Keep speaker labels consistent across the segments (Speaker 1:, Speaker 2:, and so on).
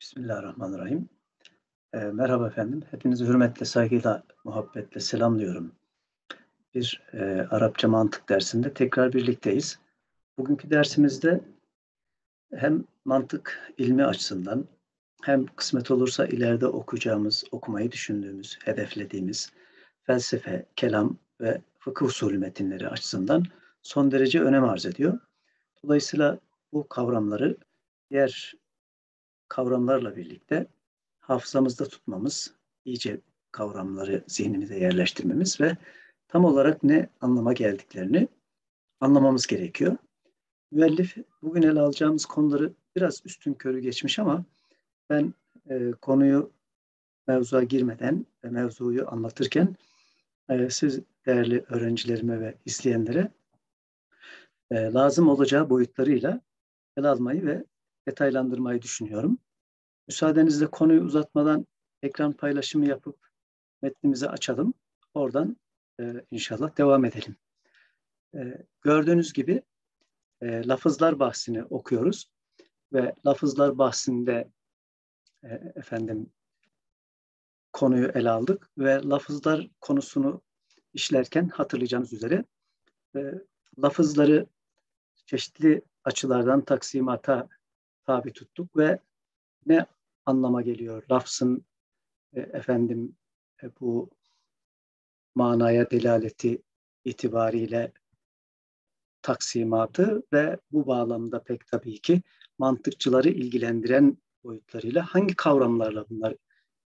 Speaker 1: Bismillahirrahmanirrahim. E, merhaba efendim. Hepinizi hürmetle, saygıyla, muhabbetle selamlıyorum. Bir e, Arapça mantık dersinde tekrar birlikteyiz. Bugünkü dersimizde hem mantık ilmi açısından hem kısmet olursa ileride okuyacağımız, okumayı düşündüğümüz, hedeflediğimiz felsefe, kelam ve fıkıh usulü metinleri açısından son derece önem arz ediyor. Dolayısıyla bu kavramları diğer kavramlarla birlikte hafızamızda tutmamız, iyice kavramları zihnimize yerleştirmemiz ve tam olarak ne anlama geldiklerini anlamamız gerekiyor. Müellif bugün ele alacağımız konuları biraz üstün körü geçmiş ama ben e, konuyu mevzuya girmeden ve mevzuyu anlatırken e, siz değerli öğrencilerime ve izleyenlere e, lazım olacağı boyutlarıyla ele almayı ve detaylandırmayı düşünüyorum. Müsaadenizle konuyu uzatmadan ekran paylaşımı yapıp metnimizi açalım. Oradan e, inşallah devam edelim. E, gördüğünüz gibi e, lafızlar bahsini okuyoruz ve lafızlar bahsinde e, efendim konuyu ele aldık ve lafızlar konusunu işlerken hatırlayacağınız üzere e, lafızları çeşitli açılardan taksimata tabi tuttuk ve ne anlama geliyor? Lafzın e, efendim e, bu manaya delaleti itibariyle taksimatı ve bu bağlamda pek tabii ki mantıkçıları ilgilendiren boyutlarıyla hangi kavramlarla bunlar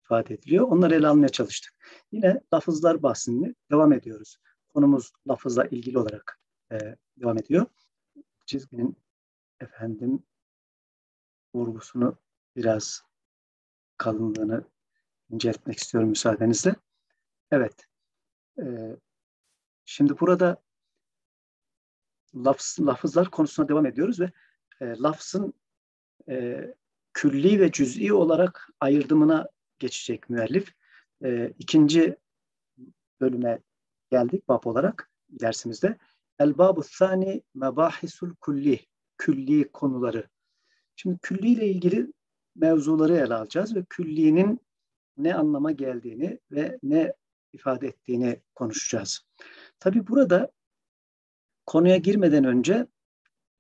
Speaker 1: ifade ediliyor? Onları ele almaya çalıştık. Yine lafızlar bahsini devam ediyoruz. Konumuz lafızla ilgili olarak e, devam ediyor. Çizginin efendim vurgusunu biraz kalınlığını inceltmek istiyorum müsaadenizle. Evet. Ee, şimdi burada lafz, lafızlar konusuna devam ediyoruz ve e, lafzın e, külli ve cüz'i olarak ayırdımına geçecek müellif. E, ikinci bölüme geldik bab olarak dersimizde. El babu thani mebahisul kulli. Külli konuları Şimdi külli ile ilgili mevzuları ele alacağız ve küllinin ne anlama geldiğini ve ne ifade ettiğini konuşacağız. Tabii burada konuya girmeden önce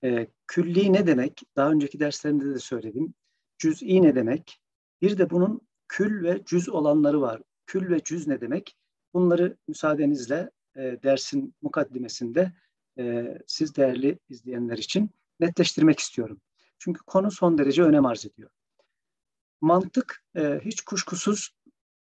Speaker 1: e, külli ne demek? Daha önceki derslerimde de söyledim. Cüz'i ne demek? Bir de bunun kül ve cüz olanları var. Kül ve cüz ne demek? Bunları müsaadenizle e, dersin mukaddimesinde e, siz değerli izleyenler için netleştirmek istiyorum. Çünkü konu son derece önem arz ediyor. Mantık e, hiç kuşkusuz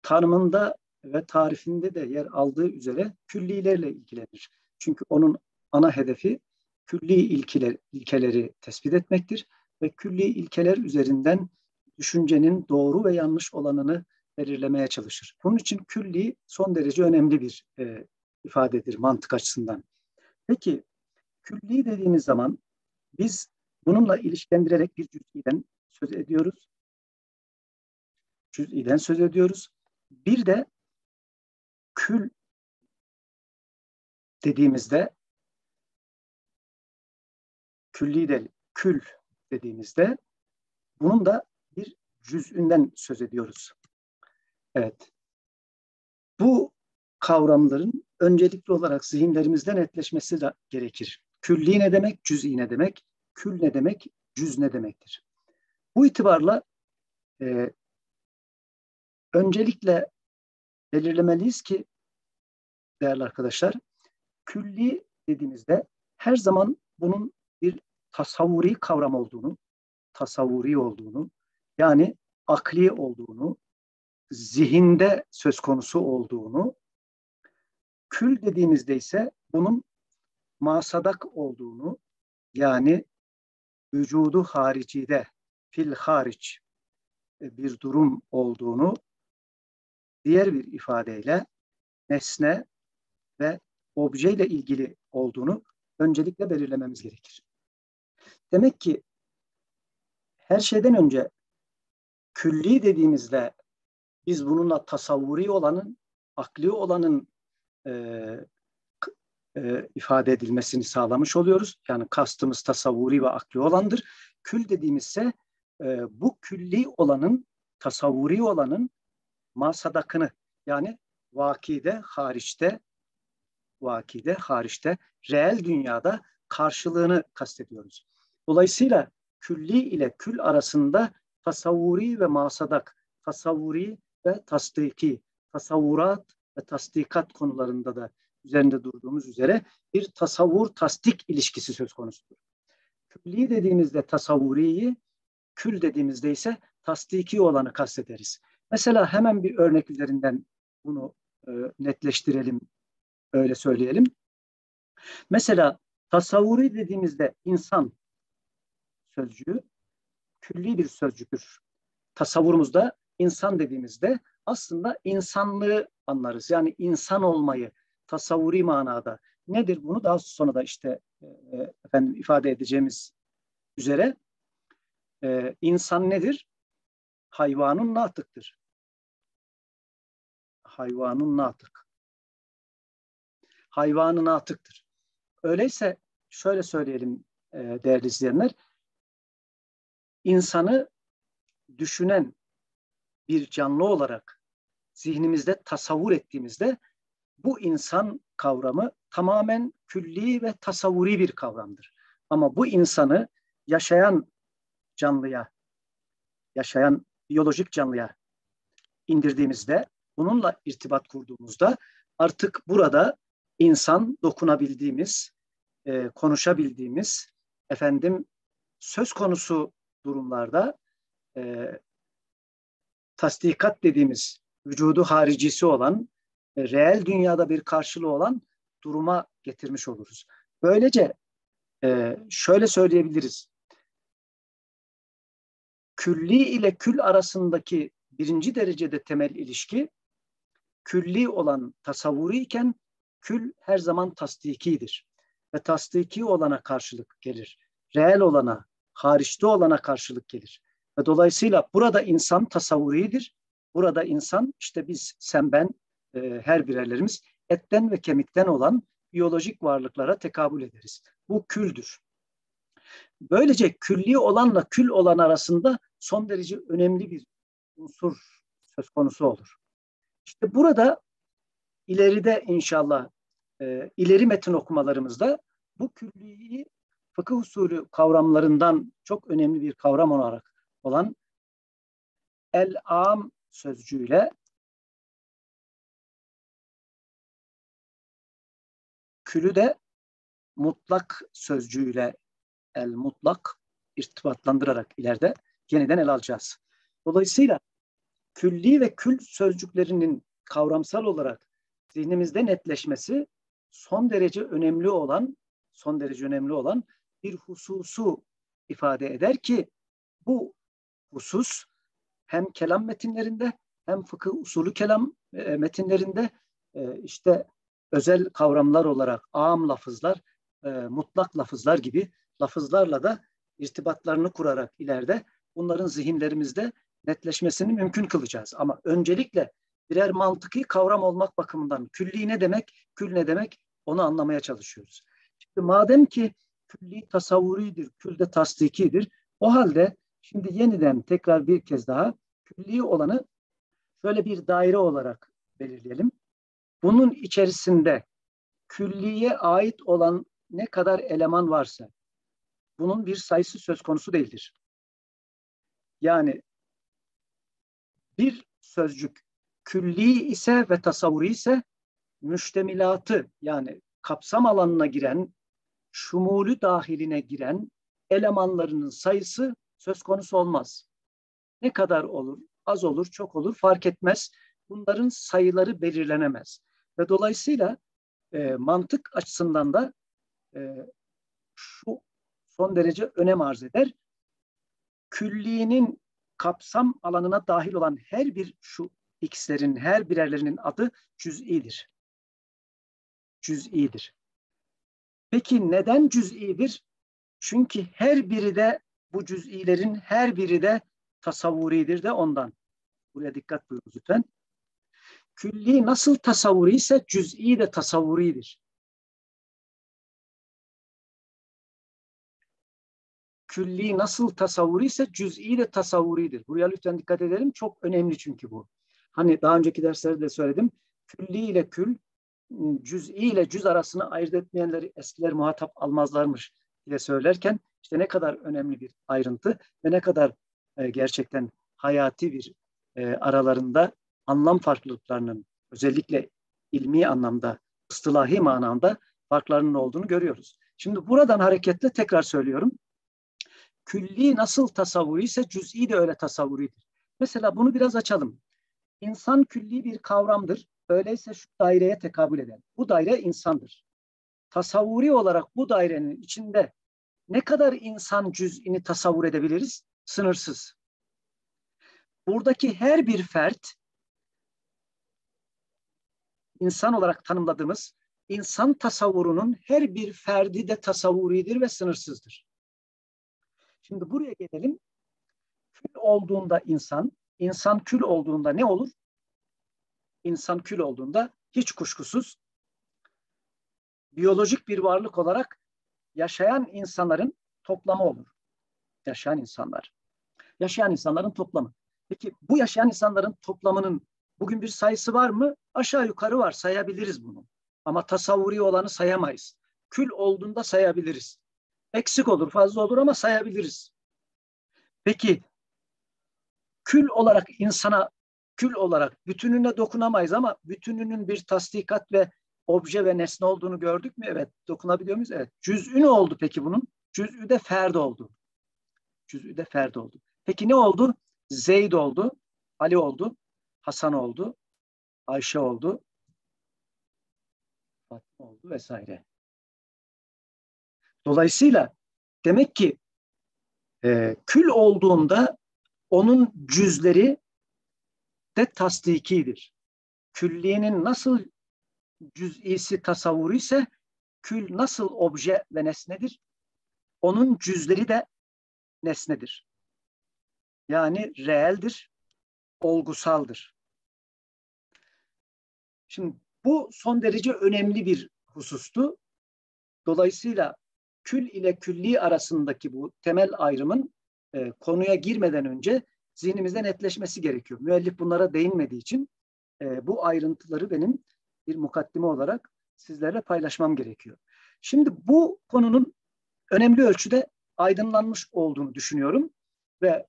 Speaker 1: tanımında ve tarifinde de yer aldığı üzere küllilerle ilgilenir. Çünkü onun ana hedefi külli ilkeler, ilkeleri tespit etmektir ve külli ilkeler üzerinden düşüncenin doğru ve yanlış olanını belirlemeye çalışır. Bunun için külli son derece önemli bir e, ifadedir mantık açısından. Peki külli dediğimiz zaman biz Bununla ilişkilendirerek bir cüz'iden söz ediyoruz. Cüz'iden söz ediyoruz. Bir de kül dediğimizde külli de kül dediğimizde bunun da bir cüz'ünden söz ediyoruz. Evet. Bu kavramların öncelikli olarak zihinlerimizde netleşmesi de gerekir. Külli ne demek, cüz'i ne demek? Kül ne demek, cüz ne demektir? Bu itibarla e, öncelikle belirlemeliyiz ki değerli arkadaşlar, külli dediğimizde her zaman bunun bir tasavvuri kavram olduğunu, tasavvuri olduğunu, yani akli olduğunu, zihinde söz konusu olduğunu, kül dediğimizde ise bunun masadak olduğunu, yani vücudu haricide, fil hariç e, bir durum olduğunu diğer bir ifadeyle nesne ve objeyle ilgili olduğunu öncelikle belirlememiz gerekir. Demek ki her şeyden önce külli dediğimizde biz bununla tasavvuri olanın, akli olanın e, e, ifade edilmesini sağlamış oluyoruz. Yani kastımız tasavvuri ve akli olandır. Kül dediğimizse e, bu külli olanın, tasavvuri olanın masadakını yani vakide, hariçte, vakide, hariçte, reel dünyada karşılığını kastediyoruz. Dolayısıyla külli ile kül arasında tasavvuri ve masadak, tasavvuri ve tasdiki, tasavvurat ve tasdikat konularında da üzerinde durduğumuz üzere bir tasavvur tasdik ilişkisi söz konusudur. Külli dediğimizde tasavvuriyi, kül dediğimizde ise tasdiki olanı kastederiz. Mesela hemen bir örnek üzerinden bunu e, netleştirelim, öyle söyleyelim. Mesela tasavvuri dediğimizde insan sözcüğü külli bir sözcüktür. Tasavvurumuzda insan dediğimizde aslında insanlığı anlarız. Yani insan olmayı tasavvuri manada. Nedir bunu? Daha sonra da işte e, efendim ifade edeceğimiz üzere e, insan nedir? Hayvanın natıktır. Hayvanın natık. Hayvanın natıktır. Öyleyse şöyle söyleyelim e, değerli izleyenler. İnsanı düşünen bir canlı olarak zihnimizde tasavvur ettiğimizde bu insan kavramı tamamen külli ve tasavvuri bir kavramdır. Ama bu insanı yaşayan canlıya, yaşayan biyolojik canlıya indirdiğimizde, bununla irtibat kurduğumuzda artık burada insan dokunabildiğimiz, e, konuşabildiğimiz, efendim söz konusu durumlarda e, tasdikat dediğimiz vücudu haricisi olan, reel dünyada bir karşılığı olan duruma getirmiş oluruz. Böylece e, şöyle söyleyebiliriz. Külli ile kül arasındaki birinci derecede temel ilişki, külli olan tasavvuru iken kül her zaman tasdikidir. Ve tasdiki olana karşılık gelir. Reel olana, hariçte olana karşılık gelir. Ve dolayısıyla burada insan tasavvuridir. Burada insan işte biz, sen, ben, e, her birerlerimiz etten ve kemikten olan biyolojik varlıklara tekabül ederiz. Bu küldür. Böylece külli olanla kül olan arasında son derece önemli bir unsur söz konusu olur. İşte burada ileride inşallah e, ileri metin okumalarımızda bu külliyi fıkıh usulü kavramlarından çok önemli bir kavram olarak olan el-am sözcüğüyle külü de mutlak sözcüğüyle el mutlak irtibatlandırarak ileride yeniden el alacağız. Dolayısıyla külli ve kül sözcüklerinin kavramsal olarak zihnimizde netleşmesi son derece önemli olan son derece önemli olan bir hususu ifade eder ki bu husus hem kelam metinlerinde hem fıkıh usulü kelam e, metinlerinde e, işte özel kavramlar olarak am lafızlar, e, mutlak lafızlar gibi lafızlarla da irtibatlarını kurarak ileride bunların zihinlerimizde netleşmesini mümkün kılacağız. Ama öncelikle birer mantıki kavram olmak bakımından külli ne demek, kül ne demek onu anlamaya çalışıyoruz. Şimdi madem ki külli tasavvuridir, kül de tasdikidir, o halde şimdi yeniden tekrar bir kez daha külli olanı şöyle bir daire olarak belirleyelim. Bunun içerisinde külliye ait olan ne kadar eleman varsa bunun bir sayısı söz konusu değildir. Yani bir sözcük külli ise ve tasavvuri ise müştemilatı yani kapsam alanına giren, şumulü dahiline giren elemanlarının sayısı söz konusu olmaz. Ne kadar olur, az olur, çok olur fark etmez. Bunların sayıları belirlenemez. Ve dolayısıyla e, mantık açısından da e, şu son derece önem arz eder. Külliğinin kapsam alanına dahil olan her bir şu x'lerin, her birerlerinin adı cüz'idir. Cüz'idir. Peki neden cüz'idir? Çünkü her biri de bu cüz'ilerin her biri de tasavvuridir de ondan. Buraya dikkat buyurunuz lütfen. Külli nasıl tasavvuri ise cüz'i de tasavvuridir. külli nasıl tasavvuri ise cüz'i de tasavvuridir. Buraya lütfen dikkat edelim. Çok önemli çünkü bu. Hani daha önceki derslerde de söyledim. Külli ile kül, cüz'i ile cüz arasını ayırt etmeyenleri eskiler muhatap almazlarmış diye söylerken işte ne kadar önemli bir ayrıntı ve ne kadar e, gerçekten hayati bir e, aralarında anlam farklılıklarının özellikle ilmi anlamda, ıstılahi manada farklarının olduğunu görüyoruz. Şimdi buradan hareketle tekrar söylüyorum. Külli nasıl tasavvuru ise cüz'i de öyle tasavvuridir. Mesela bunu biraz açalım. İnsan külli bir kavramdır. Öyleyse şu daireye tekabül eden. Bu daire insandır. Tasavvuri olarak bu dairenin içinde ne kadar insan cüz'ini tasavvur edebiliriz? Sınırsız. Buradaki her bir fert insan olarak tanımladığımız insan tasavvurunun her bir ferdi de tasavvuridir ve sınırsızdır. Şimdi buraya gelelim. Kül olduğunda insan, insan kül olduğunda ne olur? İnsan kül olduğunda hiç kuşkusuz biyolojik bir varlık olarak yaşayan insanların toplamı olur. Yaşayan insanlar. Yaşayan insanların toplamı. Peki bu yaşayan insanların toplamının bugün bir sayısı var mı? Aşağı yukarı var. Sayabiliriz bunu. Ama tasavvuri olanı sayamayız. Kül olduğunda sayabiliriz. Eksik olur, fazla olur ama sayabiliriz. Peki kül olarak insana kül olarak bütününe dokunamayız ama bütününün bir tasdikat ve obje ve nesne olduğunu gördük mü? Evet. Dokunabiliyor muyuz? Evet. Cüz'ü ne oldu peki bunun? Cüz'ü de ferd oldu. Cüz'ü de ferd oldu. Peki ne oldu? Zeyd oldu, Ali oldu, Hasan oldu, Ayşe oldu, Fatma oldu vesaire. Dolayısıyla demek ki e, kül olduğunda onun cüzleri de tasdikidir. Külliğinin nasıl cüz'isi tasavvuru ise kül nasıl obje ve nesnedir? Onun cüzleri de nesnedir. Yani reeldir, olgusaldır. Şimdi bu son derece önemli bir husustu. Dolayısıyla kül ile külli arasındaki bu temel ayrımın e, konuya girmeden önce zihnimizde netleşmesi gerekiyor. Müellif bunlara değinmediği için e, bu ayrıntıları benim bir mukaddime olarak sizlerle paylaşmam gerekiyor. Şimdi bu konunun önemli ölçüde aydınlanmış olduğunu düşünüyorum ve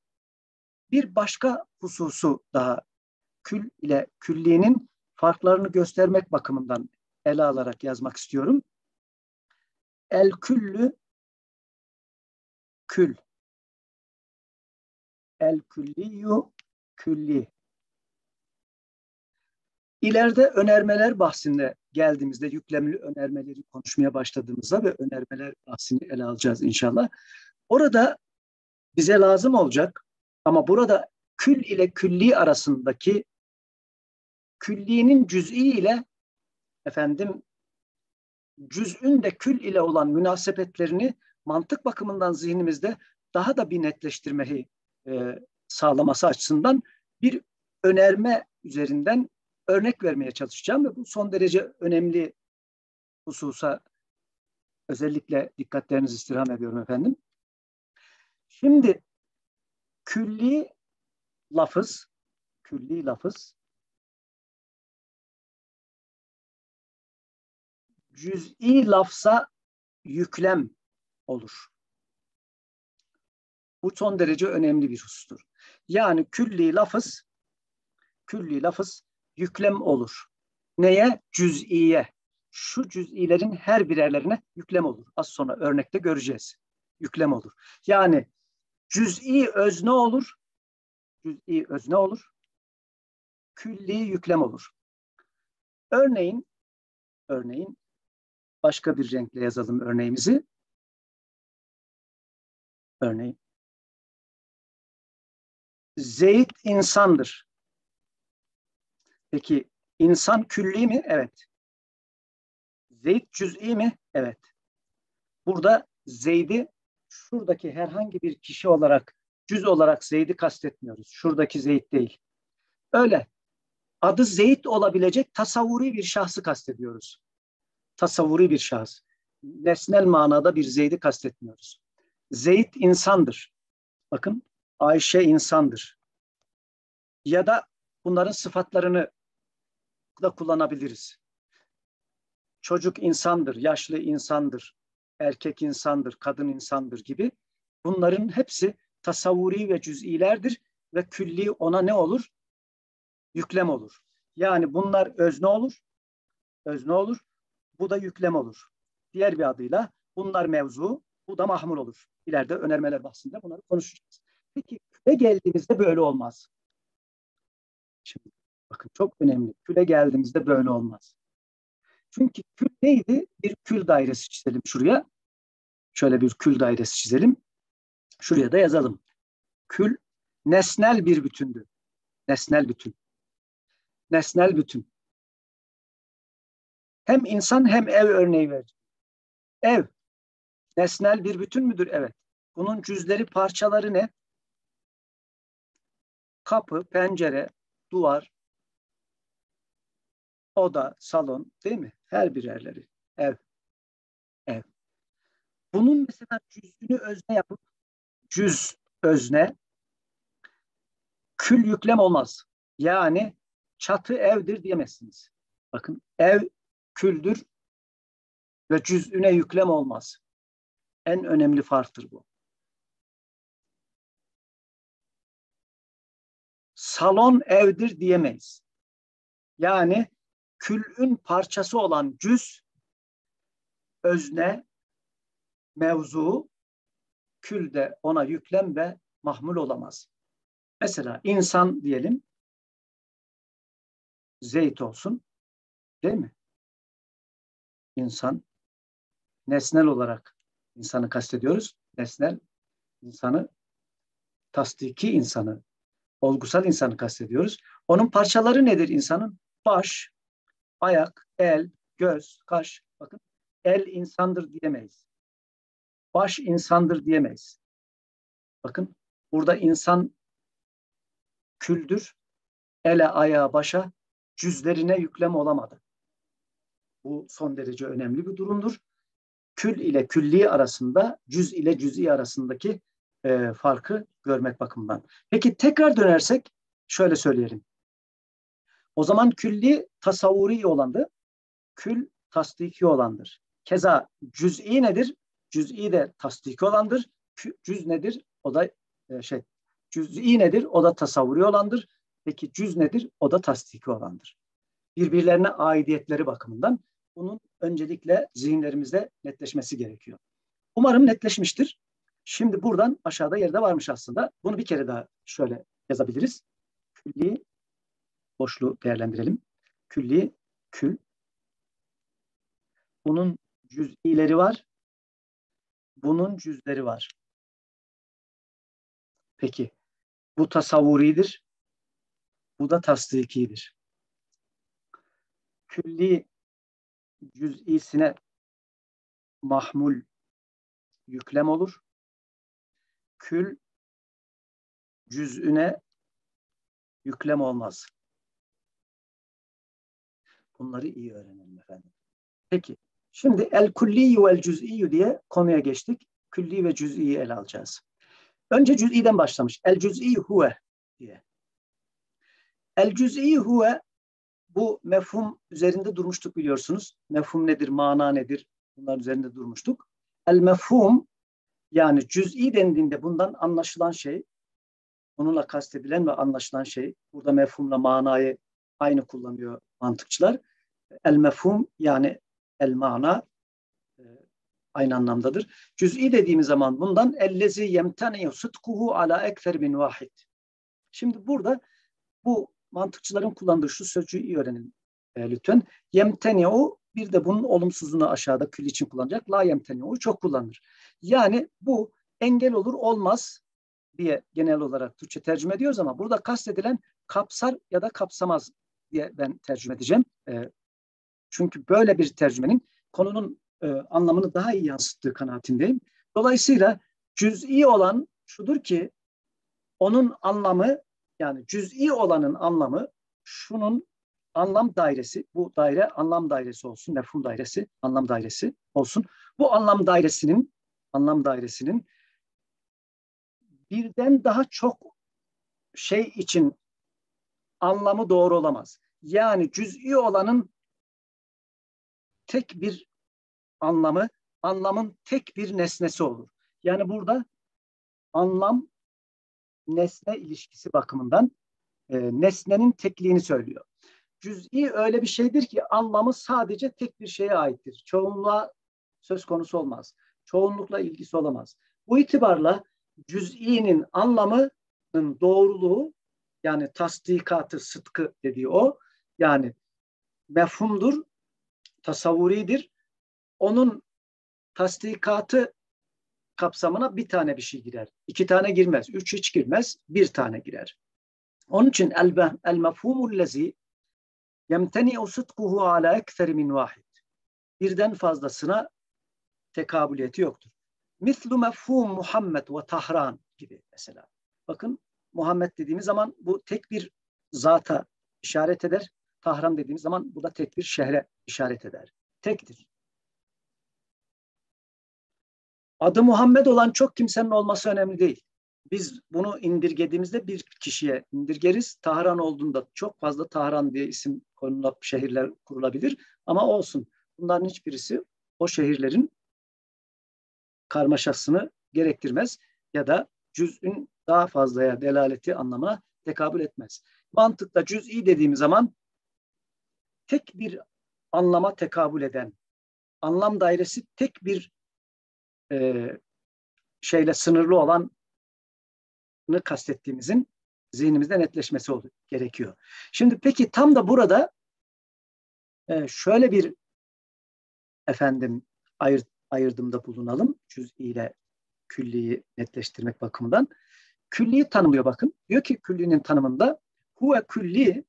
Speaker 1: bir başka hususu daha kül ile külliğinin farklarını göstermek bakımından ele alarak yazmak istiyorum. El küllü kül. El külliyu külli. İleride önermeler bahsinde geldiğimizde yüklemli önermeleri konuşmaya başladığımızda ve önermeler bahsini ele alacağız inşallah. Orada bize lazım olacak ama burada kül ile külli arasındaki külliğinin cüz'i ile efendim cüz'ün de kül ile olan münasebetlerini mantık bakımından zihnimizde daha da bir netleştirmeyi e, sağlaması açısından bir önerme üzerinden örnek vermeye çalışacağım ve bu son derece önemli hususa özellikle dikkatlerinizi istirham ediyorum efendim. Şimdi külli lafız, külli lafız cüz'i lafza yüklem olur. Bu son derece önemli bir husustur. Yani külli lafız, külli lafız yüklem olur. Neye? Cüz'iye. Şu cüz'ilerin her birerlerine yüklem olur. Az sonra örnekte göreceğiz. Yüklem olur. Yani cüz'i özne olur. Cüz'i özne olur. Külli yüklem olur. Örneğin örneğin başka bir renkle yazalım örneğimizi. Örneğin Zeyd insandır. Peki insan külli mi? Evet. Zeyd cüz'i mi? Evet. Burada Zeyd'i şuradaki herhangi bir kişi olarak, cüz olarak Zeyd'i kastetmiyoruz. Şuradaki Zeyd değil. Öyle. Adı Zeyd olabilecek tasavvuri bir şahsı kastediyoruz. Tasavvuri bir şahıs. Nesnel manada bir Zeyd'i kastetmiyoruz. Zeyd insandır. Bakın Ayşe insandır. Ya da bunların sıfatlarını da kullanabiliriz. Çocuk insandır, yaşlı insandır, erkek insandır, kadın insandır gibi. Bunların hepsi tasavvuri ve cüz'ilerdir ve külli ona ne olur? Yüklem olur. Yani bunlar özne olur, özne olur, bu da yüklem olur. Diğer bir adıyla bunlar mevzu, bu da mahmul olur. İleride önermeler bahsinde bunları konuşacağız. Peki küle geldiğimizde böyle olmaz. Şimdi bakın çok önemli. Küle geldiğimizde böyle olmaz. Çünkü kül neydi? Bir kül dairesi çizelim şuraya. Şöyle bir kül dairesi çizelim. Şuraya da yazalım. Kül nesnel bir bütündü. Nesnel bütün. Nesnel bütün. Hem insan hem ev örneği ver. Ev nesnel bir bütün müdür? Evet. Bunun cüzleri, parçaları ne? Kapı, pencere, duvar, oda, salon değil mi? Her bir yerleri. Ev. Ev. Bunun mesela cüzünü özne yapıp cüz özne kül yüklem olmaz. Yani çatı evdir diyemezsiniz. Bakın ev küldür ve cüzüne yüklem olmaz. En önemli farktır bu. Salon evdir diyemeyiz. Yani külün parçası olan cüz, özne, mevzu, külde ona yüklem ve mahmul olamaz. Mesela insan diyelim, zeyt olsun, değil mi? İnsan, nesnel olarak insanı kastediyoruz. Nesnel, insanı, tasdiki insanı, olgusal insanı kastediyoruz. Onun parçaları nedir insanın? Baş, ayak, el, göz, kaş. Bakın el insandır diyemeyiz. Baş insandır diyemeyiz. Bakın burada insan küldür. Ele, ayağa, başa cüzlerine yüklem olamadı. Bu son derece önemli bir durumdur. Kül ile külli arasında, cüz ile cüz'i arasındaki e, farkı görmek bakımından. Peki tekrar dönersek şöyle söyleyelim. O zaman külli tasavvuri olandı. Kül tasdiki olandır. Keza cüz'i nedir? Cüz'i de tasdiki olandır. Cüz nedir? O da e, şey cüz'i nedir? O da tasavvuri olandır. Peki cüz nedir? O da tasdiki olandır. Birbirlerine aidiyetleri bakımından bunun öncelikle zihinlerimizde netleşmesi gerekiyor. Umarım netleşmiştir. Şimdi buradan aşağıda yerde varmış aslında. Bunu bir kere daha şöyle yazabiliriz. Külli boşluğu değerlendirelim. Külli, kül. Bunun cüz'ileri var. Bunun cüzleri var. Peki bu tasavvuridir. Bu da tasdikidir. Külli cüz'isine mahmul yüklem olur. Kül cüz'üne yüklem olmaz. Bunları iyi öğrenelim efendim. Peki, şimdi el kulli vel cüz'i diye konuya geçtik. Külli ve cüz'iyi ele alacağız. Önce cüz'iden başlamış. El cüz'i huve diye. El cüz'i huve bu mefhum üzerinde durmuştuk biliyorsunuz. Mefhum nedir, mana nedir? Bunların üzerinde durmuştuk. El mefhum yani cüz'i dendiğinde bundan anlaşılan şey, onunla kastedilen ve anlaşılan şey, burada mefhumla manayı aynı kullanıyor mantıkçılar. El mefhum yani el mana e, aynı anlamdadır. Cüz'i dediğimiz zaman bundan ellezi yemteniyu sıdkuhu ala ekfer min vahid. Şimdi burada bu mantıkçıların kullandığı şu sözcüğü iyi öğrenin e, lütfen. Yemteniu bir de bunun olumsuzluğunu aşağıda kül için kullanacak. La yemteniu çok kullanılır. Yani bu engel olur olmaz diye genel olarak Türkçe tercüme ediyoruz ama burada kastedilen kapsar ya da kapsamaz diye ben tercüme edeceğim. E, çünkü böyle bir tercümenin konunun e, anlamını daha iyi yansıttığı kanaatindeyim. Dolayısıyla cüz'i olan şudur ki onun anlamı yani cüz'i olanın anlamı şunun anlam dairesi, bu daire anlam dairesi olsun, mefhum dairesi, anlam dairesi olsun. Bu anlam dairesinin anlam dairesinin birden daha çok şey için anlamı doğru olamaz. Yani cüz'i olanın tek bir anlamı, anlamın tek bir nesnesi olur. Yani burada anlam nesne ilişkisi bakımından e, nesnenin tekliğini söylüyor. Cüz'i öyle bir şeydir ki anlamı sadece tek bir şeye aittir. Çoğunluğa söz konusu olmaz. Çoğunlukla ilgisi olamaz. Bu itibarla cüz'inin anlamının doğruluğu yani tasdikatı, sıdkı dediği o yani mefhumdur, tasavvuridir. Onun tasdikatı kapsamına bir tane bir şey girer. İki tane girmez. Üç hiç girmez. Bir tane girer. Onun için el, el mefhumul lezi yemteni'u sıdkuhu ala ekser min vahid. Birden fazlasına tekabüliyeti yoktur. Mislu mefhum Muhammed ve Tahran gibi mesela. Bakın Muhammed dediğimiz zaman bu tek bir zata işaret eder. Tahran dediğimiz zaman bu da tek bir şehre işaret eder. Tektir. Adı Muhammed olan çok kimsenin olması önemli değil. Biz bunu indirgediğimizde bir kişiye indirgeriz. Tahran olduğunda çok fazla Tahran diye isim konulup şehirler kurulabilir. Ama olsun. Bunların hiçbirisi o şehirlerin karmaşasını gerektirmez ya da cüz'ün daha fazlaya delaleti anlamına tekabül etmez. Mantıkta cüz'i dediğimiz zaman tek bir anlama tekabül eden, anlam dairesi tek bir e, şeyle sınırlı olanı kastettiğimizin zihnimizde netleşmesi gerekiyor. Şimdi peki tam da burada e, şöyle bir efendim ayır, ayırdımda bulunalım cüz'i ile külliyi netleştirmek bakımından. Külliyi tanımlıyor bakın. Diyor ki küllinin tanımında huve külli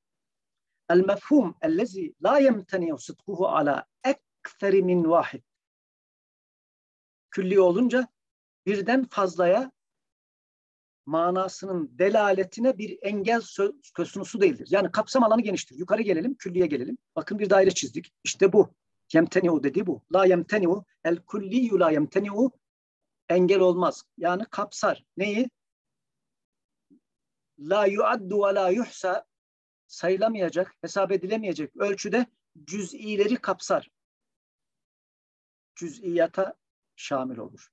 Speaker 1: el mefhum ellezi la yemteni'u sıdkuhu ala ektheri min vahid. Külli olunca birden fazlaya manasının delaletine bir engel söz konusu değildir. Yani kapsam alanı geniştir. Yukarı gelelim, külliye gelelim. Bakın bir daire çizdik. İşte bu. Yemteni'u dedi bu. La yemteni'u el kulliyu la yemteni'u engel olmaz. Yani kapsar. Neyi? La yuaddu ve la yuhsa sayılamayacak, hesap edilemeyecek ölçüde cüz'ileri kapsar. Cüz'iyata şamil olur.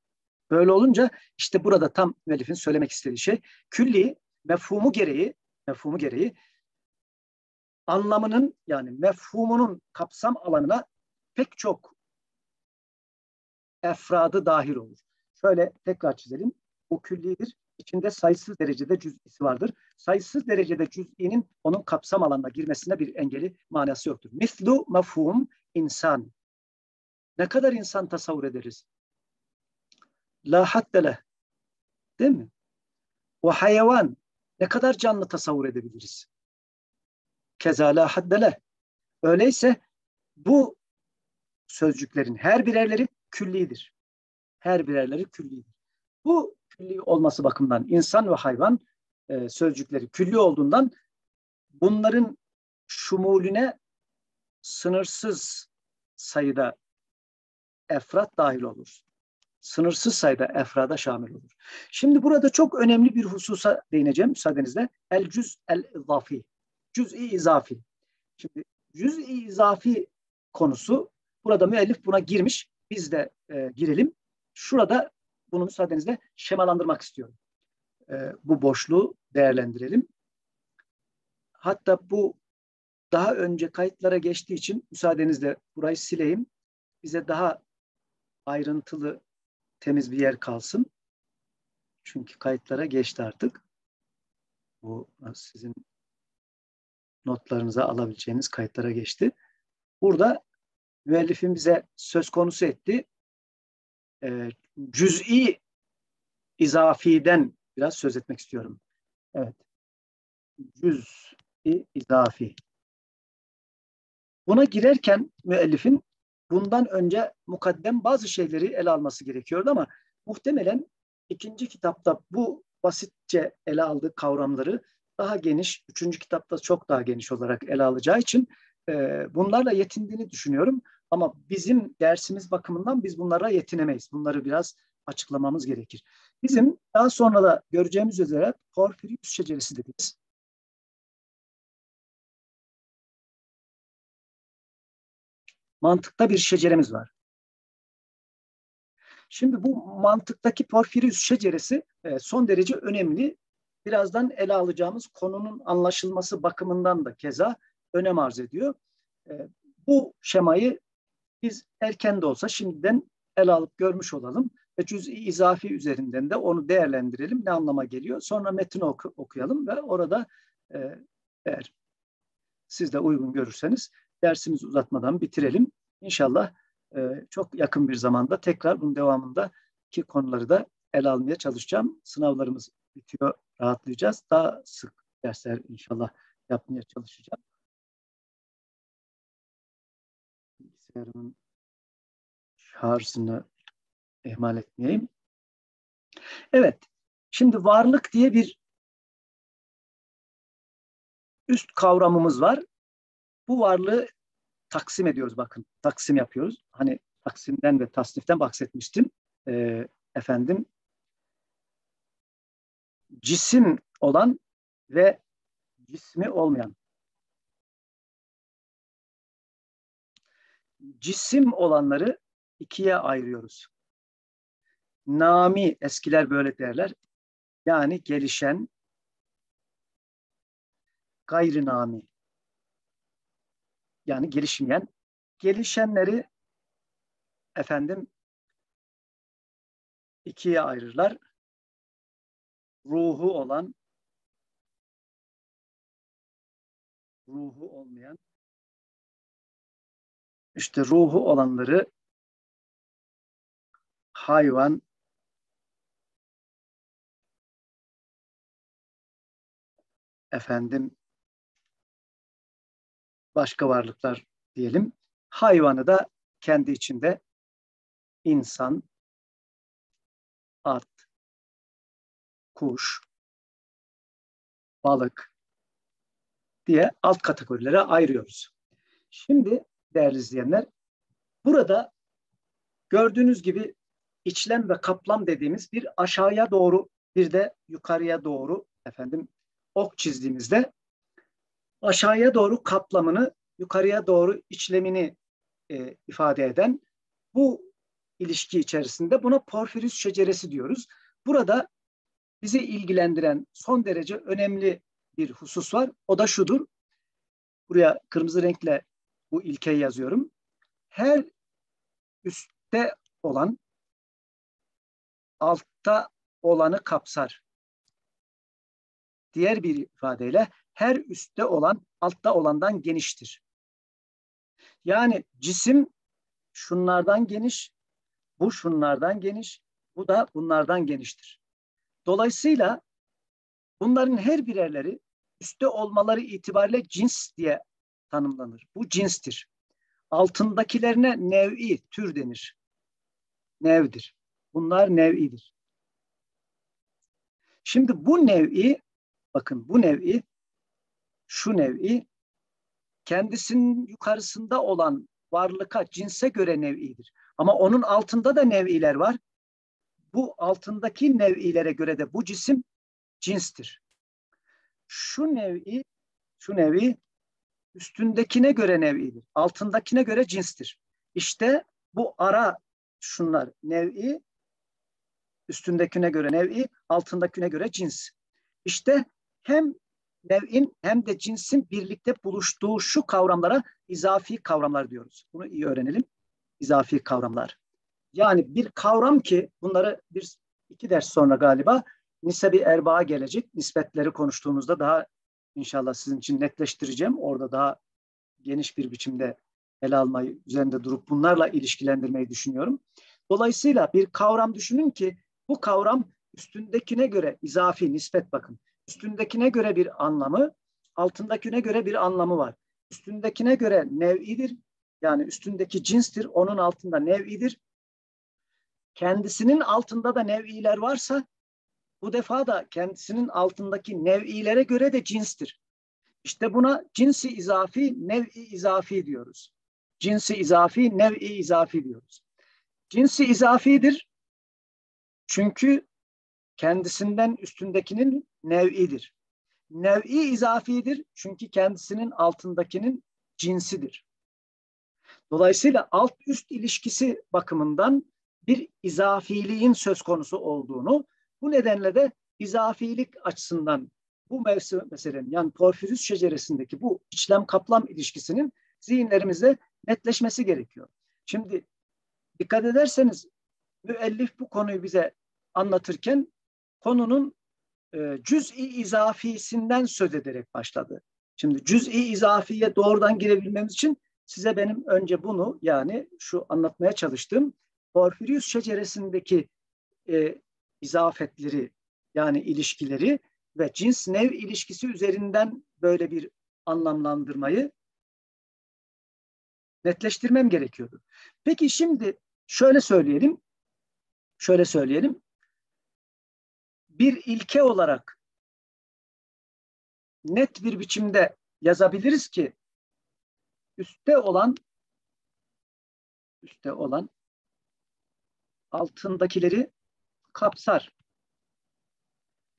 Speaker 1: Böyle olunca işte burada tam müellifin söylemek istediği şey külli mefhumu gereği mefhumu gereği anlamının yani mefhumunun kapsam alanına pek çok efradı dahil olur. Şöyle tekrar çizelim. Bu küllidir. İçinde sayısız derecede cüz'isi vardır. Sayısız derecede cüz'inin onun kapsam alanına girmesine bir engeli manası yoktur. Mislu mefhum insan. Ne kadar insan tasavvur ederiz? La haddele. Değil mi? O hayvan. Ne kadar canlı tasavvur edebiliriz? Keza la haddele. Öyleyse bu sözcüklerin her birerleri küllidir. Her birerleri küllidir. Bu külli olması bakımından insan ve hayvan e, sözcükleri külli olduğundan bunların şumulüne sınırsız sayıda efrat dahil olur. Sınırsız sayıda efrada şamil olur. Şimdi burada çok önemli bir hususa değineceğim müsaadenizle. El cüz el izafi. Cüz-i izafi. Şimdi cüz-i izafi konusu burada müellif buna girmiş. Biz de e, girelim. Şurada bunu müsaadenizle şemalandırmak istiyorum. E, bu boşluğu değerlendirelim. Hatta bu daha önce kayıtlara geçtiği için müsaadenizle burayı sileyim. Bize daha ayrıntılı, temiz bir yer kalsın. Çünkü kayıtlara geçti artık. Bu sizin notlarınıza alabileceğiniz kayıtlara geçti. Burada müellifin bize söz konusu etti. E, cüz'i izafiden biraz söz etmek istiyorum. Evet. Cüz'i izafi. Buna girerken müellifin bundan önce mukaddem bazı şeyleri ele alması gerekiyordu ama muhtemelen ikinci kitapta bu basitçe ele aldığı kavramları daha geniş, üçüncü kitapta çok daha geniş olarak ele alacağı için e, bunlarla yetindiğini düşünüyorum. Ama bizim dersimiz bakımından biz bunlara yetinemeyiz. Bunları biraz açıklamamız gerekir. Bizim daha sonra da göreceğimiz üzere Porfirius şeceresi dediğimiz mantıkta bir şeceremiz var. Şimdi bu mantıktaki Porfirius şeceresi e, son derece önemli. Birazdan ele alacağımız konunun anlaşılması bakımından da keza önem arz ediyor. E, bu şemayı biz erken de olsa şimdiden ele alıp görmüş olalım ve cüz izafi üzerinden de onu değerlendirelim. Ne anlama geliyor? Sonra metni oku, okuyalım ve orada e, eğer siz de uygun görürseniz dersimizi uzatmadan bitirelim. İnşallah e, çok yakın bir zamanda tekrar bunun devamındaki konuları da ele almaya çalışacağım. Sınavlarımız bitiyor, rahatlayacağız. Daha sık dersler inşallah yapmaya çalışacağım. Bilgisayarımın şarjını ihmal etmeyeyim. Evet, şimdi varlık diye bir üst kavramımız var. Bu varlığı taksim ediyoruz bakın. Taksim yapıyoruz. Hani taksimden ve tasniften bahsetmiştim. Ee, efendim cisim olan ve cismi olmayan. Cisim olanları ikiye ayırıyoruz. Nami eskiler böyle derler. Yani gelişen gayri nami yani gelişmeyen gelişenleri efendim ikiye ayırırlar. Ruhu olan ruhu olmayan işte ruhu olanları hayvan efendim başka varlıklar diyelim. Hayvanı da kendi içinde insan, at, kuş, balık diye alt kategorilere ayırıyoruz. Şimdi değerli izleyenler, burada gördüğünüz gibi içlem ve kaplam dediğimiz bir aşağıya doğru bir de yukarıya doğru efendim ok çizdiğimizde aşağıya doğru kaplamını, yukarıya doğru içlemini e, ifade eden bu ilişki içerisinde buna porfirius şeceresi diyoruz. Burada bizi ilgilendiren son derece önemli bir husus var. O da şudur. Buraya kırmızı renkle bu ilkeyi yazıyorum. Her üstte olan altta olanı kapsar. Diğer bir ifadeyle her üstte olan altta olandan geniştir. Yani cisim şunlardan geniş, bu şunlardan geniş, bu da bunlardan geniştir. Dolayısıyla bunların her birerleri üstte olmaları itibariyle cins diye tanımlanır. Bu cinstir. Altındakilerine nev'i, tür denir. Nevdir. Bunlar nev'idir. Şimdi bu nev'i, bakın bu nev'i şu nevi kendisinin yukarısında olan varlıka, cinse göre nev'idir. Ama onun altında da nev'iler var. Bu altındaki nev'ilere göre de bu cisim cinstir. Şu nev'i, şu nev'i üstündekine göre nev'idir. Altındakine göre cinstir. İşte bu ara şunlar nev'i, üstündekine göre nev'i, altındakine göre cins. İşte hem nev'in hem de cinsin birlikte buluştuğu şu kavramlara izafi kavramlar diyoruz. Bunu iyi öğrenelim. İzafi kavramlar. Yani bir kavram ki bunları bir iki ders sonra galiba nisebi erbaa gelecek. Nispetleri konuştuğumuzda daha inşallah sizin için netleştireceğim. Orada daha geniş bir biçimde ele almayı, üzerinde durup bunlarla ilişkilendirmeyi düşünüyorum. Dolayısıyla bir kavram düşünün ki bu kavram üstündekine göre izafi, nispet bakın üstündekine göre bir anlamı, altındakine göre bir anlamı var. Üstündekine göre nev'idir. Yani üstündeki cinstir, onun altında nev'idir. Kendisinin altında da nev'iler varsa bu defa da kendisinin altındaki nev'ilere göre de cinstir. İşte buna cinsi izafi, nev'i izafi diyoruz. Cinsi izafi, nev'i izafi diyoruz. Cinsi izafidir. Çünkü kendisinden üstündekinin nev'idir. Nev'i izafidir çünkü kendisinin altındakinin cinsidir. Dolayısıyla alt üst ilişkisi bakımından bir izafiliğin söz konusu olduğunu, bu nedenle de izafilik açısından bu meselenin yani Porfirius şeceresindeki bu içlem kaplam ilişkisinin zihinlerimizde netleşmesi gerekiyor. Şimdi dikkat ederseniz müellif bu konuyu bize anlatırken konunun e, cüz'i izafisinden söz ederek başladı. Şimdi cüz'i izafiye doğrudan girebilmemiz için size benim önce bunu yani şu anlatmaya çalıştığım Porfirius şeceresindeki e, izafetleri yani ilişkileri ve cins nev ilişkisi üzerinden böyle bir anlamlandırmayı netleştirmem gerekiyordu. Peki şimdi şöyle söyleyelim. Şöyle söyleyelim. Bir ilke olarak net bir biçimde yazabiliriz ki üstte olan üstte olan altındakileri kapsar.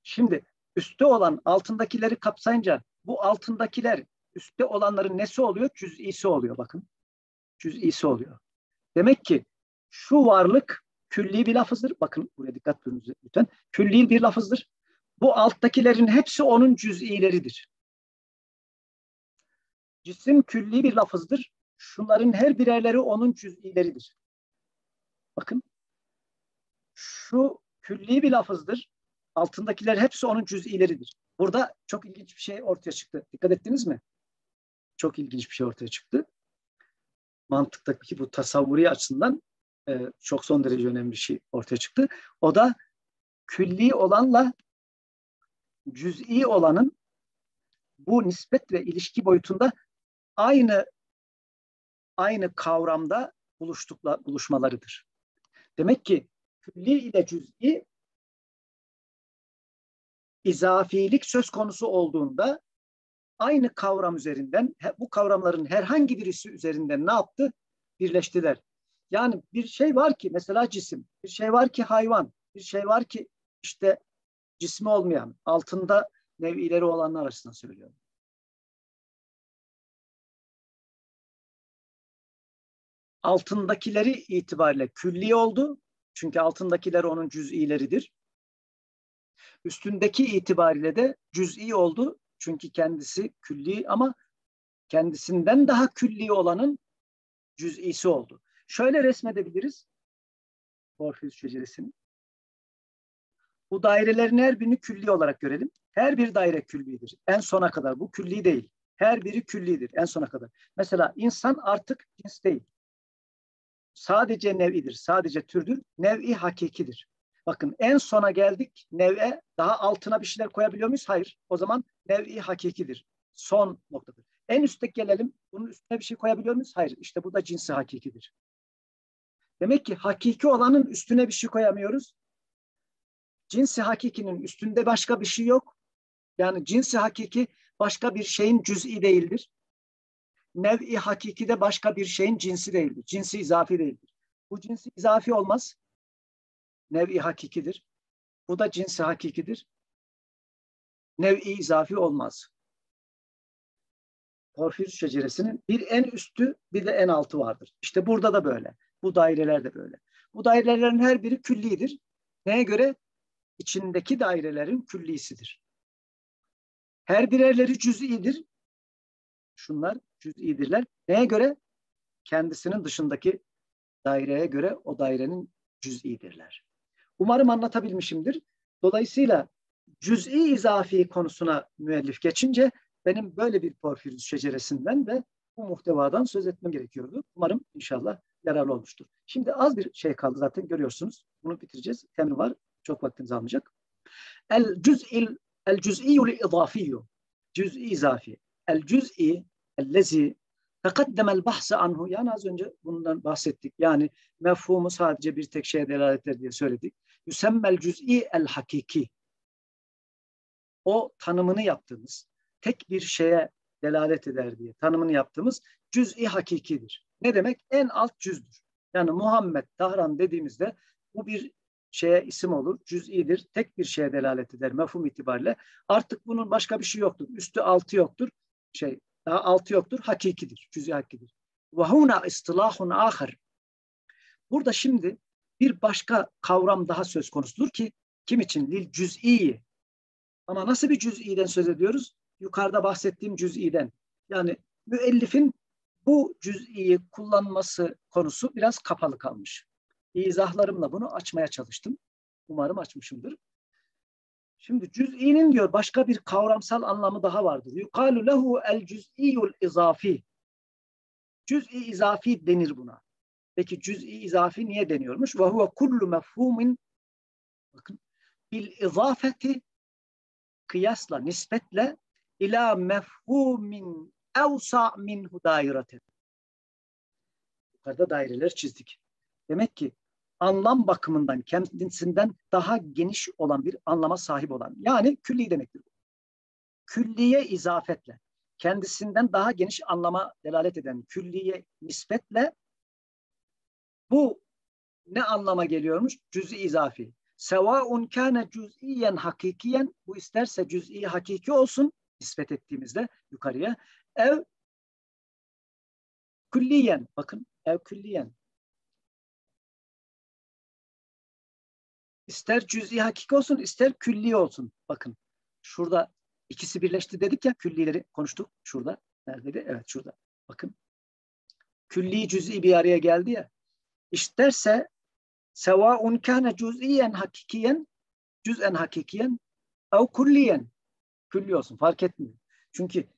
Speaker 1: Şimdi üstte olan altındakileri kapsayınca bu altındakiler üstte olanların nesi oluyor? Cüz'isi oluyor bakın. Cüz'isi oluyor. Demek ki şu varlık külli bir lafızdır. Bakın buraya dikkat buyurunuz lütfen. Külli bir lafızdır. Bu alttakilerin hepsi onun cüz'ileridir. Cisim külli bir lafızdır. Şunların her birerleri onun cüz'ileridir. Bakın şu külli bir lafızdır. Altındakiler hepsi onun cüz'ileridir. Burada çok ilginç bir şey ortaya çıktı. Dikkat ettiniz mi? Çok ilginç bir şey ortaya çıktı. Mantıktaki bu tasavvuri açısından e, çok son derece önemli bir şey ortaya çıktı. O da külli olanla cüz'i olanın bu nispet ve ilişki boyutunda aynı aynı kavramda buluştukla buluşmalarıdır. Demek ki külli ile cüz'i izafilik söz konusu olduğunda aynı kavram üzerinden bu kavramların herhangi birisi üzerinden ne yaptı? Birleştiler. Yani bir şey var ki mesela cisim, bir şey var ki hayvan, bir şey var ki işte cismi olmayan, altında nev'ileri olanlar arasında söylüyorum. Altındakileri itibariyle külli oldu. Çünkü altındakiler onun cüz'ileridir. Üstündeki itibariyle de cüz'i oldu. Çünkü kendisi külli ama kendisinden daha külli olanın cüz'isi oldu. Şöyle resmedebiliriz. Morpheus şeceresini. Bu dairelerin her birini külli olarak görelim. Her bir daire küllidir. En sona kadar. Bu külli değil. Her biri küllidir en sona kadar. Mesela insan artık cins değil. Sadece nev'idir. Sadece türdür. Nev'i hakikidir. Bakın en sona geldik. Nev'e daha altına bir şeyler koyabiliyor muyuz? Hayır. O zaman nev'i hakikidir. Son noktadır. En üstte gelelim. Bunun üstüne bir şey koyabiliyor muyuz? Hayır. İşte bu da cinsi hakikidir. Demek ki hakiki olanın üstüne bir şey koyamıyoruz. Cinsi hakikinin üstünde başka bir şey yok. Yani cinsi hakiki başka bir şeyin cüz'i değildir. Nev'i hakiki de başka bir şeyin cinsi değildir. Cinsi izafi değildir. Bu cinsi izafi olmaz. Nev'i hakikidir. Bu da cinsi hakikidir. Nev'i izafi olmaz. Porfirius şeceresinin bir en üstü bir de en altı vardır. İşte burada da böyle. Bu daireler de böyle. Bu dairelerin her biri küllidir. Neye göre? İçindeki dairelerin küllisidir. Her birerleri cüz'idir. Şunlar cüz'idirler. Neye göre? Kendisinin dışındaki daireye göre o dairenin cüz'idirler. Umarım anlatabilmişimdir. Dolayısıyla cüz'i izafi konusuna müellif geçince benim böyle bir porfirius şeceresinden ve bu muhtevadan söz etmem gerekiyordu. Umarım inşallah yararlı olmuştur. Şimdi az bir şey kaldı zaten görüyorsunuz. Bunu bitireceğiz. Temri var. Çok vaktinizi almayacak. El cüz'il el cüz'iyyul idafiyyu. Cüz'i izafi. El cüz'i ellezi tekaddemel bahse anhu. Yani az önce bundan bahsettik. Yani mefhumu sadece bir tek şeye delalet eder diye söyledik. Yüsemmel cüz'i el hakiki. O tanımını yaptığımız tek bir şeye delalet eder diye tanımını yaptığımız cüz'i hakikidir. Ne demek? En alt cüzdür. Yani Muhammed Tahran dediğimizde bu bir şeye isim olur, cüz'idir, tek bir şeye delalet eder mefhum itibariyle. Artık bunun başka bir şey yoktur. Üstü altı yoktur. Şey, daha altı yoktur, hakikidir, cüz'i hakikidir. Ve huna istilahun. Burada şimdi bir başka kavram daha söz konusudur ki kim için? Lil cüz'i. Ama nasıl bir cüz'iden söz ediyoruz? Yukarıda bahsettiğim cüz'iden. Yani müellifin bu cüz'iyi kullanması konusu biraz kapalı kalmış. İzahlarımla bunu açmaya çalıştım. Umarım açmışımdır. Şimdi cüz'inin diyor başka bir kavramsal anlamı daha vardır. Yukalu lehu el cüz'iyyul izafi. Cüz'i izafi denir buna. Peki cüz'i izafi niye deniyormuş? Ve huve kullu mefhumin bakın bil izafeti kıyasla, nispetle ila mefhumin evsa minhu dairete. Yukarıda daireler çizdik. Demek ki anlam bakımından kendisinden daha geniş olan bir anlama sahip olan yani külli demektir. Külliye izafetle kendisinden daha geniş anlama delalet eden külliye nispetle bu ne anlama geliyormuş? Cüz'i izafi. Sevaun kana cüz'iyen hakikiyen bu isterse cüz'i hakiki olsun nispet ettiğimizde yukarıya ev külliyen bakın ev külliyen. İster cüz'i hakiki olsun ister külli olsun. Bakın şurada ikisi birleşti dedik ya küllileri konuştuk. Şurada neredeydi? Evet şurada. Bakın külli cüz'i bir araya geldi ya. İsterse sevaun kana cüz'iyen hakikiyen cüz'en hakikiyen ev kulliyen külli olsun fark etmiyor. Çünkü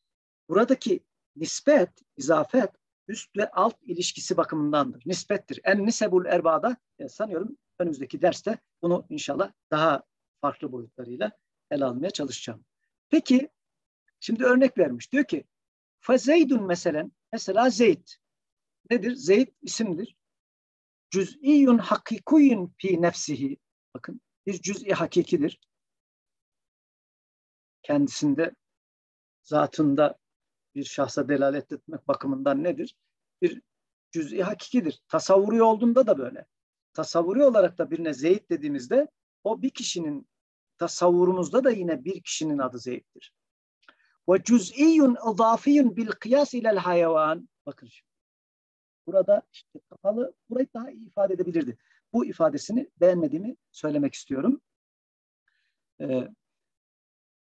Speaker 1: buradaki nispet, izafet üst ve alt ilişkisi bakımındandır. Nispettir. En nisebul erbada e, sanıyorum önümüzdeki derste bunu inşallah daha farklı boyutlarıyla ele almaya çalışacağım. Peki şimdi örnek vermiş. Diyor ki Fezeydun meselen mesela Zeyd nedir? Zeyd isimdir. Cüz'iyyun hakikuyun fi nefsihi. Bakın bir cüz'i hakikidir. Kendisinde zatında bir şahsa delalet etmek bakımından nedir? Bir cüz'i hakikidir. Tasavvuri olduğunda da böyle. Tasavvuri olarak da birine Zeyd dediğimizde o bir kişinin tasavvurumuzda da yine bir kişinin adı Zeyd'dir. Ve cüz'iyyun idafiyun bil kıyas ilel hayvan. Bakın şimdi. Burada işte kapalı burayı daha iyi ifade edebilirdi. Bu ifadesini beğenmediğimi söylemek istiyorum. Ee,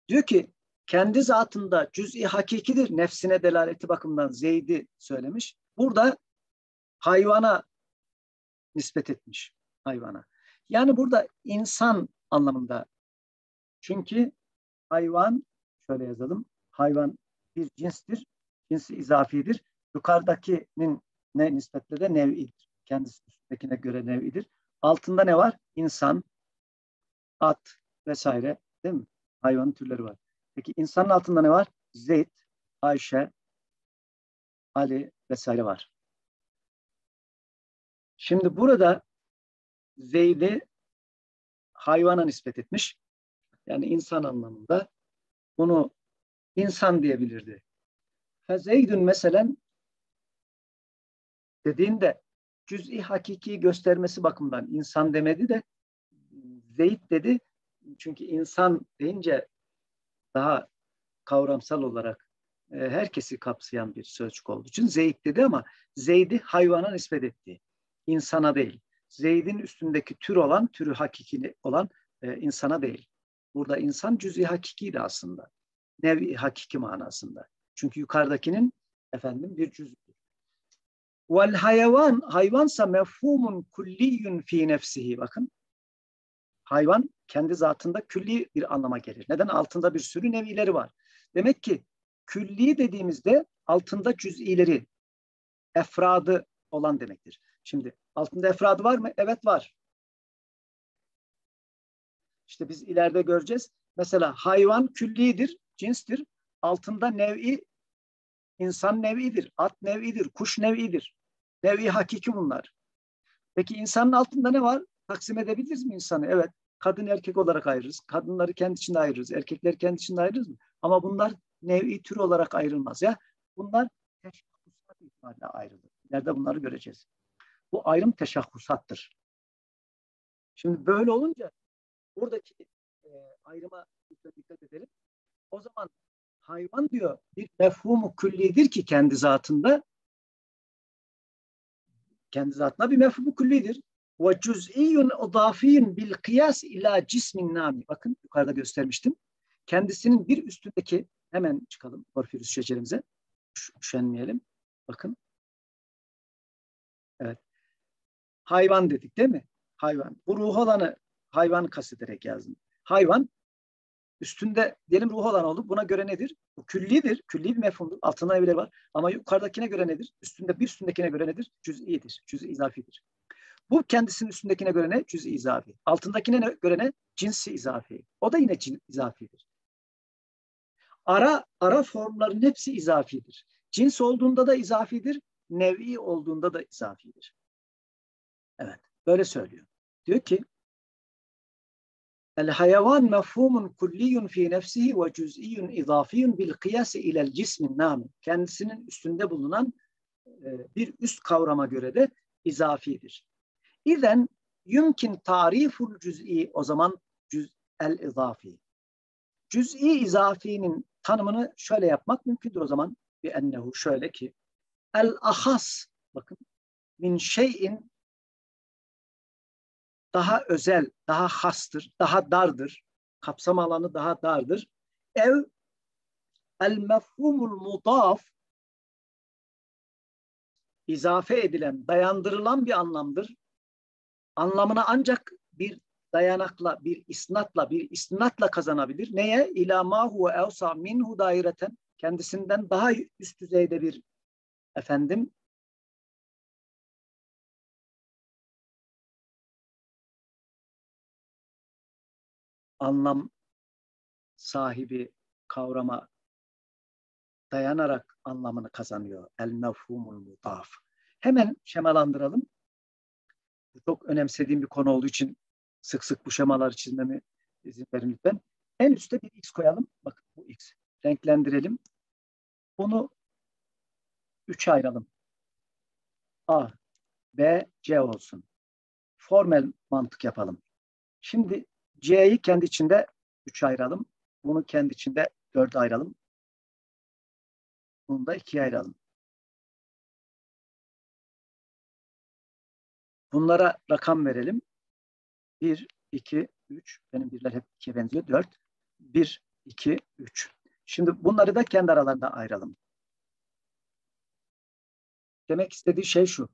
Speaker 1: diyor ki kendi zatında cüz'i hakikidir. Nefsine delaleti bakımından Zeyd'i söylemiş. Burada hayvana nispet etmiş hayvana. Yani burada insan anlamında. Çünkü hayvan şöyle yazalım. Hayvan bir cinstir. Cinsi izafidir. Yukarıdakinin ne nispetle de nev'idir. Kendisi üstündekine göre nev'idir. Altında ne var? İnsan, at vesaire değil mi? Hayvanın türleri var. Peki insanın altında ne var? Zeyd, Ayşe, Ali vesaire var. Şimdi burada Zeyd'i hayvana nispet etmiş. Yani insan anlamında. Bunu insan diyebilirdi. Fezeydün mesela dediğinde cüz'i hakiki göstermesi bakımından insan demedi de Zeyd dedi. Çünkü insan deyince daha kavramsal olarak e, herkesi kapsayan bir sözcük olduğu için Zeyd dedi ama Zeyd'i hayvana nispet etti. İnsana değil. Zeyd'in üstündeki tür olan, türü hakiki olan e, insana değil. Burada insan cüz'i hakikiydi aslında. Nevi hakiki manasında. Çünkü yukarıdakinin efendim bir cüz'üdür. Vel hayvan, hayvansa mefhumun kulliyun fi nefsihi. Bakın hayvan kendi zatında külli bir anlama gelir. Neden? Altında bir sürü nevileri var. Demek ki külli dediğimizde altında cüz'ileri, efradı olan demektir. Şimdi altında efradı var mı? Evet var. İşte biz ileride göreceğiz. Mesela hayvan küllidir, cinstir. Altında nev'i insan nev'idir, at nev'idir, kuş nev'idir. Nev'i hakiki bunlar. Peki insanın altında ne var? Taksim edebiliriz mi insanı? Evet. Kadın erkek olarak ayırırız. Kadınları kendi içinde ayırırız. Erkekleri kendi içinde ayırırız mı? Ama bunlar nev'i tür olarak ayrılmaz ya. Bunlar teşakkusat itibariyle ayrılır. İleride bunları göreceğiz. Bu ayrım teşahhusattır. Şimdi böyle olunca buradaki e, ayrıma dikkat edelim. O zaman hayvan diyor bir mefhumu küllidir ki kendi zatında kendi zatına bir mefhumu küllidir. Ve cüz'iyyun idafiyun bil kıyas ila cismin nami. Bakın yukarıda göstermiştim. Kendisinin bir üstündeki hemen çıkalım Porfirius şecerimize. Üşenmeyelim. Bakın. Evet. Hayvan dedik değil mi? Hayvan. Bu ruh olanı hayvan kastederek yazdım. Hayvan üstünde diyelim ruh olan oldu. Buna göre nedir? Bu küllidir. Külli bir mefhumdur. Altında evleri var. Ama yukarıdakine göre nedir? Üstünde bir üstündekine göre nedir? Cüz'idir. Cüz'i izafidir. Bu kendisinin üstündekine göre ne? Cüz'i izafi. Altındakine göre ne? Cinsi izafi. O da yine cin, izafidir. Ara, ara formların hepsi izafidir. Cins olduğunda da izafidir. Nev'i olduğunda da izafidir. Evet. Böyle söylüyor. Diyor ki El hayvan mefhumun kulliyun fi nefsihi ve cüz'iyyun idafiyun bil kıyası ilel cismin nami. Kendisinin üstünde bulunan e, bir üst kavrama göre de izafidir. İzen yumkin tariful cüz'i o zaman cüz el izafi. Cüz'i izafinin tanımını şöyle yapmak mümkündür o zaman. Bir ennehu şöyle ki el ahas bakın min şeyin daha özel, daha hastır, daha dardır. Kapsam alanı daha dardır. Ev el mefhumul mudaf izafe edilen, dayandırılan bir anlamdır. Anlamını ancak bir dayanakla, bir isnatla, bir isnatla kazanabilir. Neye? İlâ mâ huve evsâ minhu daireten. Kendisinden daha üst düzeyde bir efendim anlam sahibi kavrama dayanarak anlamını kazanıyor. El mefhumul mudaf. Hemen şemalandıralım. Çok önemsediğim bir konu olduğu için sık sık bu şemaları çizmemi izin verin lütfen. En üstte bir x koyalım. Bakın bu x. Renklendirelim. Bunu üçe ayıralım. A, B, C olsun. Formel mantık yapalım. Şimdi C'yi kendi içinde 3 ayıralım. Bunu kendi içinde 4 ayıralım. Bunu da 2'ye ayıralım. Bunlara rakam verelim. 1, 2, 3. Benim birler hep 2'ye benziyor. 4. 1, 2, 3. Şimdi bunları da kendi aralarında ayıralım. Demek istediği şey şu.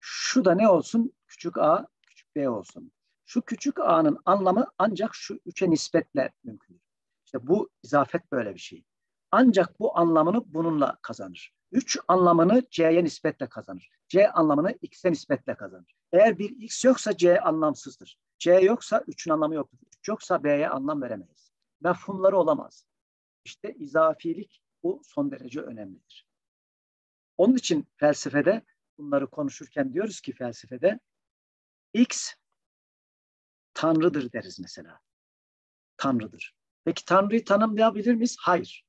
Speaker 1: Şu da ne olsun? Küçük a, küçük b olsun. Şu küçük a'nın anlamı ancak şu üçe nispetle mümkün. İşte bu izafet böyle bir şey. Ancak bu anlamını bununla kazanır. Üç anlamını c'ye nispetle kazanır. C anlamını x'e nispetle kazanır. Eğer bir x yoksa c anlamsızdır. C yoksa üçün anlamı yoktur. Üç yoksa b'ye anlam veremeyiz. Mefhumları olamaz. İşte izafilik bu son derece önemlidir. Onun için felsefede bunları konuşurken diyoruz ki felsefede x Tanrı'dır deriz mesela. Tanrı'dır. Peki Tanrı'yı tanımlayabilir miyiz? Hayır.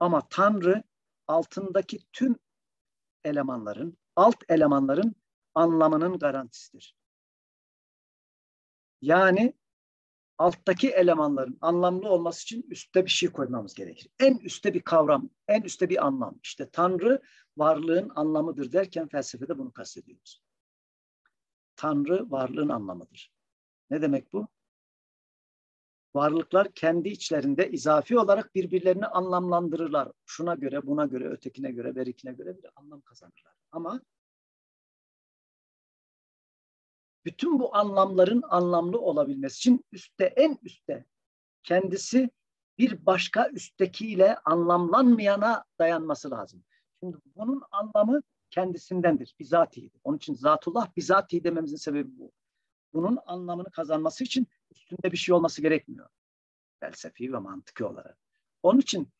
Speaker 1: Ama Tanrı altındaki tüm elemanların, alt elemanların anlamının garantisidir. Yani alttaki elemanların anlamlı olması için üstte bir şey koymamız gerekir. En üstte bir kavram, en üstte bir anlam. İşte Tanrı varlığın anlamıdır derken felsefede bunu kastediyoruz. Tanrı varlığın anlamıdır. Ne demek bu? Varlıklar kendi içlerinde izafi olarak birbirlerini anlamlandırırlar. Şuna göre, buna göre, ötekine göre, berikine göre bir anlam kazanırlar. Ama bütün bu anlamların anlamlı olabilmesi için üstte, en üstte kendisi bir başka üsttekiyle anlamlanmayana dayanması lazım. Şimdi bunun anlamı kendisindendir, bizatihidir. Onun için zatullah bizatihi dememizin sebebi bu bunun anlamını kazanması için üstünde bir şey olması gerekmiyor. Felsefi ve mantıki olarak. Onun için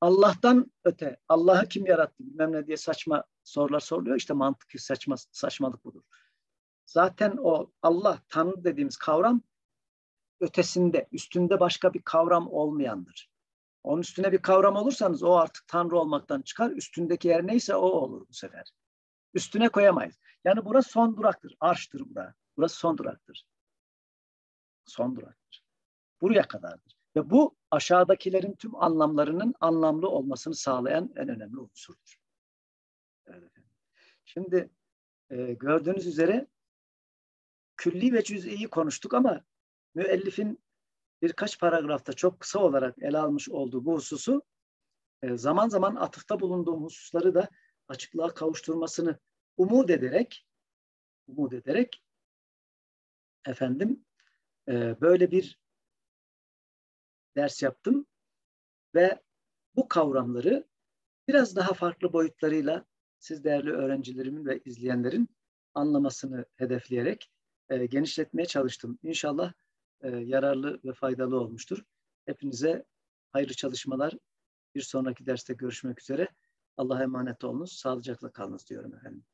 Speaker 1: Allah'tan öte, Allah'ı kim yarattı bilmem ne diye saçma sorular soruluyor. İşte mantıki saçma, saçmalık budur. Zaten o Allah, Tanrı dediğimiz kavram ötesinde, üstünde başka bir kavram olmayandır. Onun üstüne bir kavram olursanız o artık Tanrı olmaktan çıkar. Üstündeki yer neyse o olur bu sefer. Üstüne koyamayız. Yani burası son duraktır. Arştır bura. Burası son duraktır. Son duraktır. Buraya kadardır. Ve bu aşağıdakilerin tüm anlamlarının anlamlı olmasını sağlayan en önemli unsurdur. Şimdi e, gördüğünüz üzere külli ve cüz'iyi konuştuk ama müellifin birkaç paragrafta çok kısa olarak ele almış olduğu bu hususu e, zaman zaman atıfta bulunduğum hususları da açıklığa kavuşturmasını umut ederek umut ederek efendim e, böyle bir ders yaptım ve bu kavramları biraz daha farklı boyutlarıyla siz değerli öğrencilerimin ve izleyenlerin anlamasını hedefleyerek e, genişletmeye çalıştım. İnşallah e, yararlı ve faydalı olmuştur. Hepinize hayırlı çalışmalar. Bir sonraki derste görüşmek üzere. Allah'a emanet olunuz. Sağlıcakla kalınız diyorum efendim.